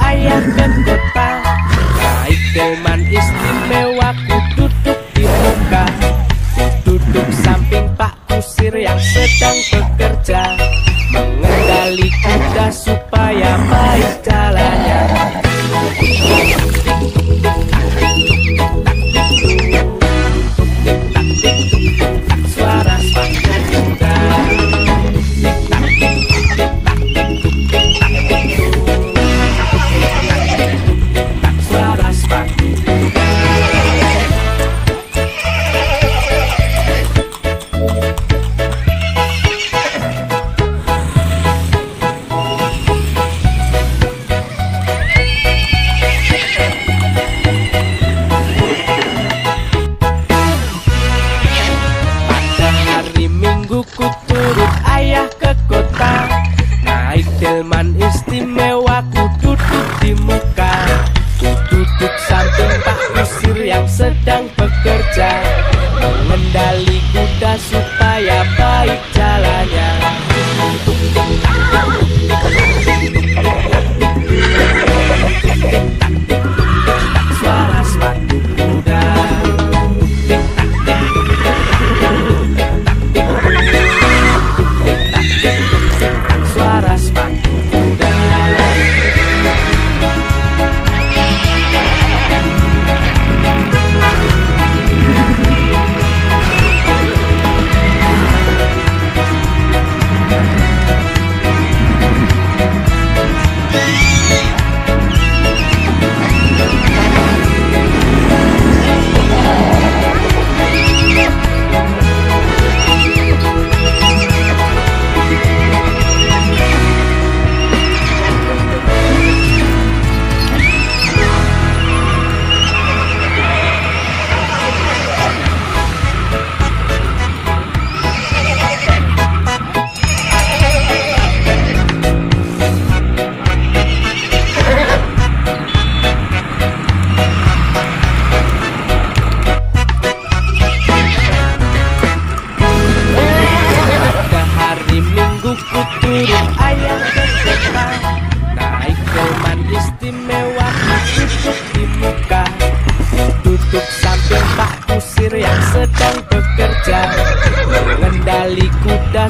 ayah ke kota Naik delman istimewa ku duduk di muka Ku duduk samping Pak Kusir yang sedang bekerja Mengendali kuda supaya baik delman istimewa ku duduk di muka. Ku duduk samping Pak Kusir yang sedang bekerja. Mengendali kuda supaya baik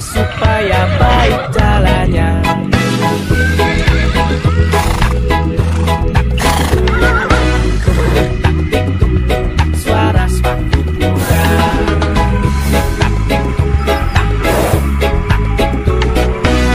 supaya baik